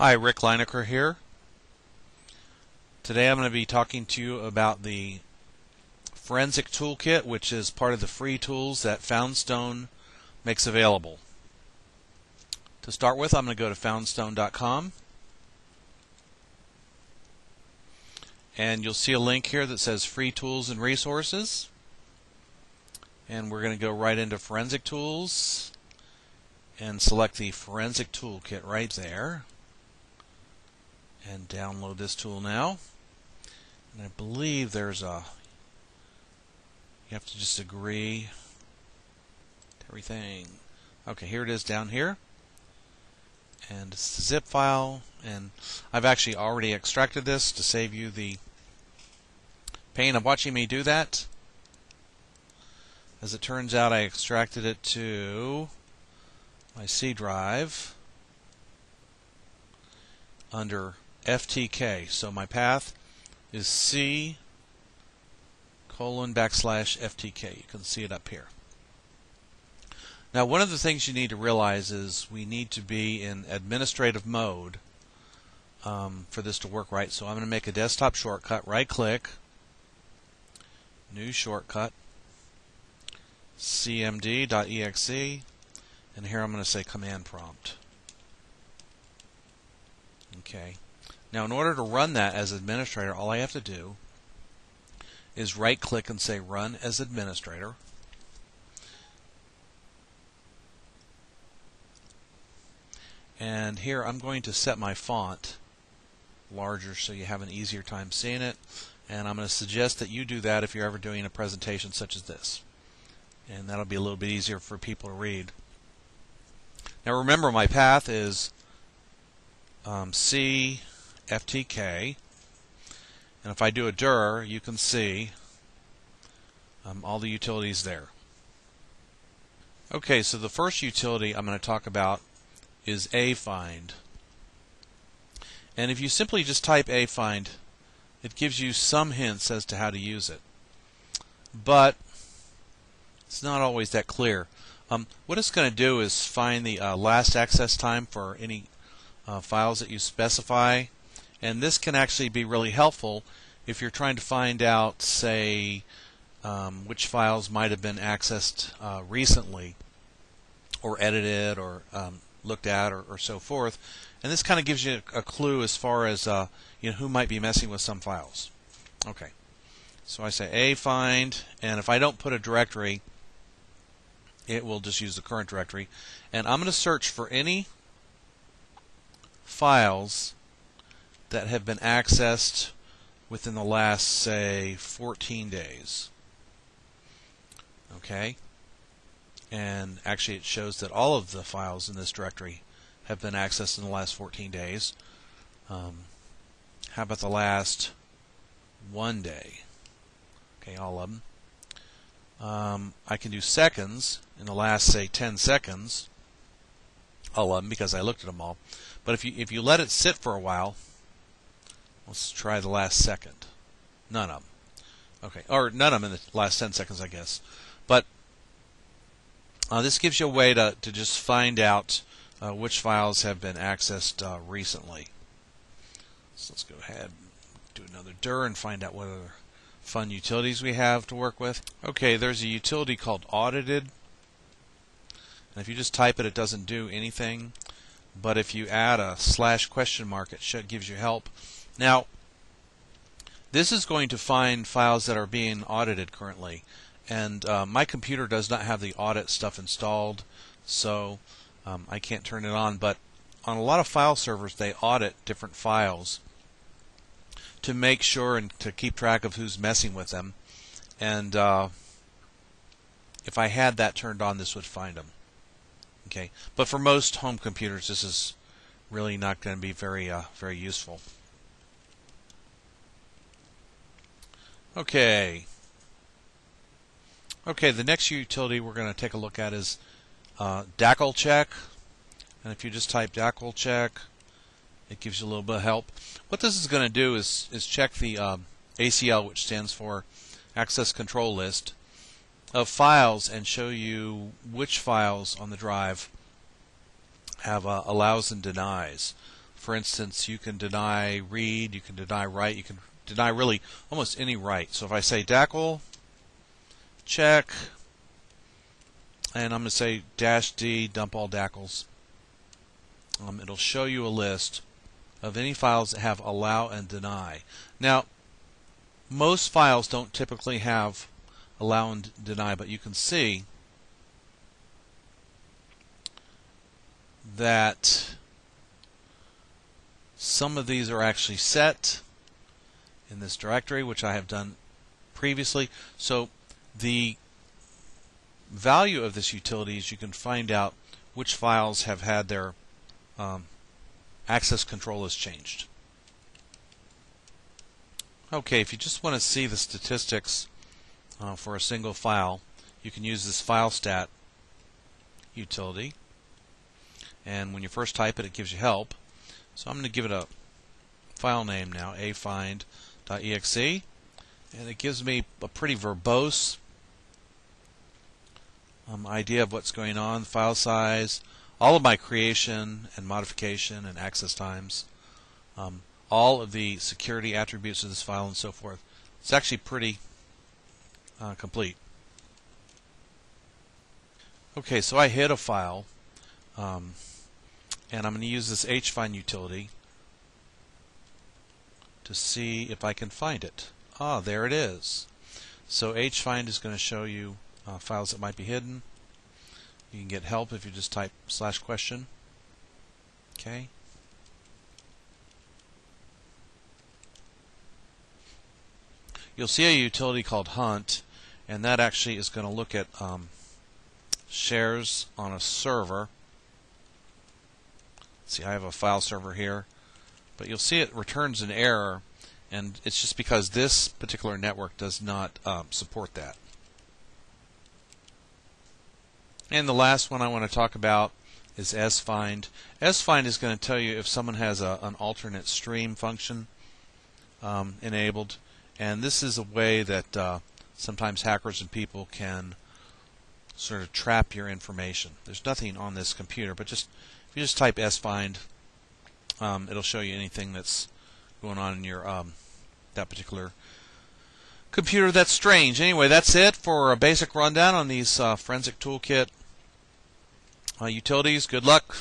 Hi, Rick Lineker here. Today I'm going to be talking to you about the Forensic Toolkit, which is part of the free tools that Foundstone makes available. To start with, I'm going to go to foundstone.com. And you'll see a link here that says Free Tools and Resources. And we're going to go right into Forensic Tools and select the Forensic Toolkit right there and download this tool now. And I believe there's a you have to just agree everything. Okay, here it is down here. And it's the zip file and I've actually already extracted this to save you the pain of watching me do that. As it turns out I extracted it to my C drive under FTK. So my path is C colon backslash FTK. You can see it up here. Now, one of the things you need to realize is we need to be in administrative mode um, for this to work right. So I'm going to make a desktop shortcut, right click, new shortcut, cmd.exe, and here I'm going to say command prompt. Okay. Now, in order to run that as administrator, all I have to do is right click and say Run as Administrator. And here I'm going to set my font larger so you have an easier time seeing it. And I'm going to suggest that you do that if you're ever doing a presentation such as this. And that'll be a little bit easier for people to read. Now remember my path is um, C FTK. And if I do a dir, you can see um, all the utilities there. Okay, so the first utility I'm going to talk about is afind. And if you simply just type afind, it gives you some hints as to how to use it. But it's not always that clear. Um, what it's going to do is find the uh, last access time for any uh, files that you specify and this can actually be really helpful if you're trying to find out, say, um, which files might have been accessed uh, recently or edited or um, looked at or, or, so forth. And this kind of gives you a clue as far as uh, you know who might be messing with some files. Okay, so I say afind, and if I don't put a directory, it will just use the current directory. And I'm going to search for any files that have been accessed within the last, say, 14 days. Okay? And actually, it shows that all of the files in this directory have been accessed in the last 14 days. Um, how about the last one day? Okay, all of them. Um, I can do seconds in the last, say, 10 seconds. All of them because I looked at them all. But if you if you let it sit for a while, Let's try the last second. None of them. Okay, or none of them in the last 10 seconds, I guess. But uh, this gives you a way to, to just find out uh, which files have been accessed uh, recently. So let's go ahead and do another dir and find out what other fun utilities we have to work with. Okay, there's a utility called audited. And if you just type it, it doesn't do anything. But if you add a slash question mark, it gives you help. Now, this is going to find files that are being audited currently. And uh, my computer does not have the audit stuff installed, so um, I can't turn it on. But on a lot of file servers, they audit different files to make sure and to keep track of who's messing with them. And uh, if I had that turned on, this would find them. Okay, but for most home computers, this is really not going to be very uh, very useful. Okay. Okay, the next utility we're going to take a look at is uh, check. And if you just type DACL check, it gives you a little bit of help. What this is going to do is, is check the um, ACL, which stands for Access Control List, of files and show you which files on the drive have uh, allows and denies For instance, you can deny read, you can deny write, you can deny really almost any right. So if I say DACL, check, and I'm going to say dash D, dump all DACLs, um, it'll show you a list of any files that have allow and deny. Now, most files don't typically have allow and deny, but you can see that some of these are actually set in this directory, which I have done previously. So the value of this utility is you can find out which files have had their um, access control has changed. Okay, if you just want to see the statistics uh, for a single file, you can use this filestat utility. And when you first type it, it gives you help. So I'm going to give it a file name now, afind.exe, and it gives me a pretty verbose um, idea of what's going on, file size, all of my creation and modification and access times, um, all of the security attributes of this file and so forth. It's actually pretty uh, complete. Okay, so I hit a file, um, and I'm going to use this hfind utility to see if I can find it. Ah, there it is. So hfind is going to show you uh, files that might be hidden. You can get help if you just type slash question. Okay. You'll see a utility called Hunt, and that actually is going to look at um, shares on a server. See, I have a file server here, but you'll see it returns an error, and it's just because this particular network does not um, support that. And the last one I want to talk about is sfind. sfind is going to tell you if someone has a, an alternate stream function um, enabled. And this is a way that uh, sometimes hackers and people can sort of trap your information. There's nothing on this computer, but just if you just type sfind, um, it'll show you anything that's going on in your um, that particular computer that's strange. Anyway, that's it for a basic rundown on these uh, Forensic Toolkit uh, utilities. Good luck.